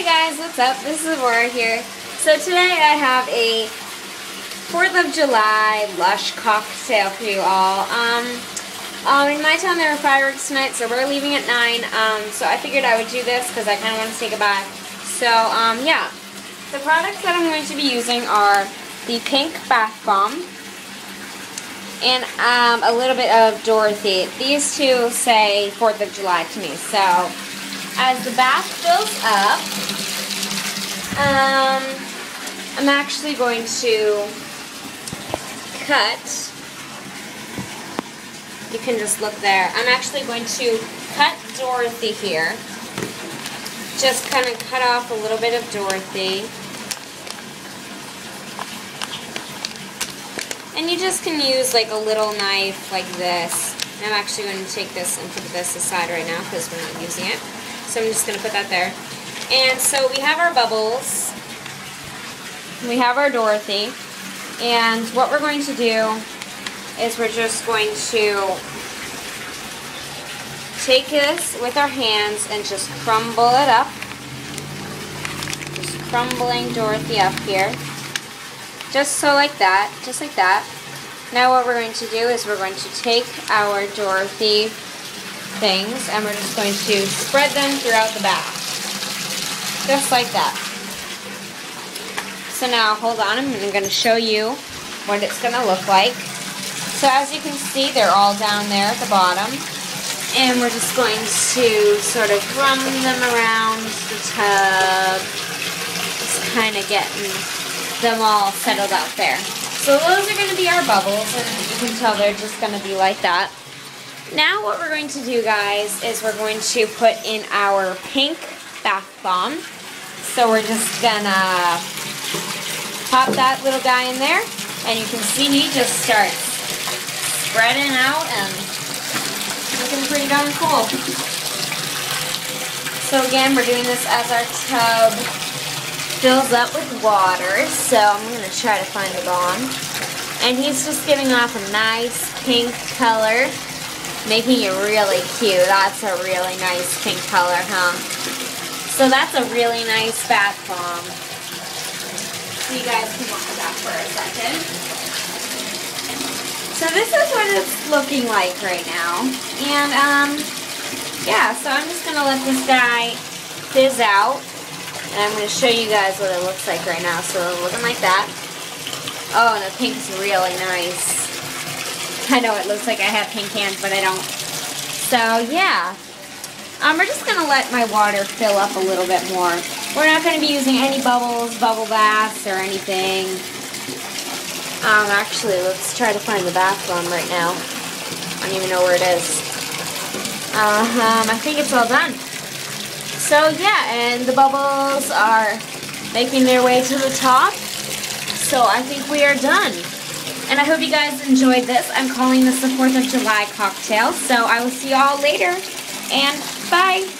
Hey guys, what's up? This is Aurora here. So today I have a 4th of July Lush cocktail for you all. Um, um, in my town there are fireworks tonight, so we're leaving at 9. Um, so I figured I would do this because I kind of want to a bath. So, um, yeah. The products that I'm going to be using are the pink bath bomb and um, a little bit of Dorothy. These two say 4th of July to me, so as the bath fills up, um, I'm actually going to cut, you can just look there, I'm actually going to cut Dorothy here, just kind of cut off a little bit of Dorothy, and you just can use like a little knife like this, I'm actually going to take this and put this aside right now because we're not using it. So I'm just going to put that there. And so we have our bubbles. We have our Dorothy. And what we're going to do is we're just going to take this with our hands and just crumble it up. Just crumbling Dorothy up here. Just so like that, just like that. Now what we're going to do is we're going to take our Dorothy things and we're just going to spread them throughout the bath. Just like that. So now, hold on, I'm going to show you what it's going to look like. So as you can see, they're all down there at the bottom. And we're just going to sort of run them around the tub. Just kind of getting them all settled out there. So those are going to be our bubbles, and you can tell they're just going to be like that. Now what we're going to do, guys, is we're going to put in our pink bath bomb. So we're just gonna pop that little guy in there, and you can see he just starts spreading out and looking pretty darn cool. So again, we're doing this as our tub fills up with water, so I'm to try to find the bomb. And he's just giving off a nice pink color making it really cute. That's a really nice pink color, huh? So that's a really nice bath bomb. So you guys can watch that for a second. So this is what it's looking like right now. And, um, yeah, so I'm just to let this guy fizz out. And I'm to show you guys what it looks like right now. So looking like that. Oh, and the pink's really nice. I know it looks like I have pink hands, but I don't. So, yeah. Um, we're just going to let my water fill up a little bit more. We're not going to be using any bubbles, bubble baths, or anything. Um, actually, let's try to find the bath bomb right now. I don't even know where it is. Uh, um, I think it's all done. So, yeah, and the bubbles are making their way to the top. So I think we are done. And I hope you guys enjoyed this. I'm calling this the 4th of July cocktail. So I will see you all later. And bye.